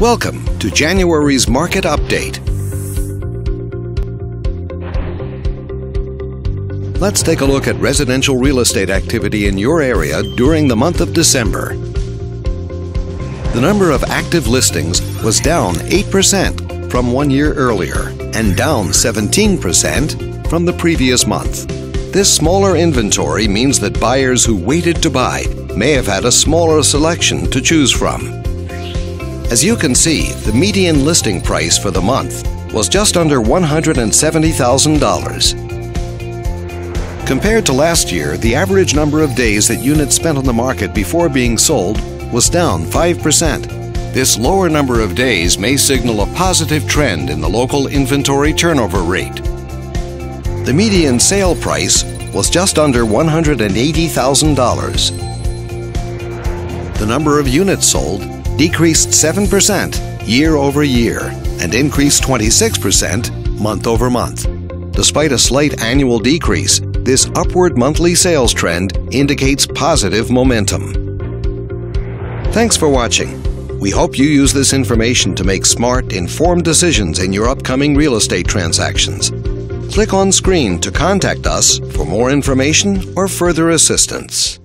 Welcome to January's Market Update. Let's take a look at residential real estate activity in your area during the month of December. The number of active listings was down 8% from one year earlier and down 17% from the previous month. This smaller inventory means that buyers who waited to buy may have had a smaller selection to choose from. As you can see, the median listing price for the month was just under $170,000. Compared to last year, the average number of days that units spent on the market before being sold was down 5%. This lower number of days may signal a positive trend in the local inventory turnover rate. The median sale price was just under $180,000. The number of units sold decreased 7% year over year and increased 26% month over month. Despite a slight annual decrease, this upward monthly sales trend indicates positive momentum. Thanks for watching. We hope you use this information to make smart, informed decisions in your upcoming real estate transactions. Click on screen to contact us for more information or further assistance.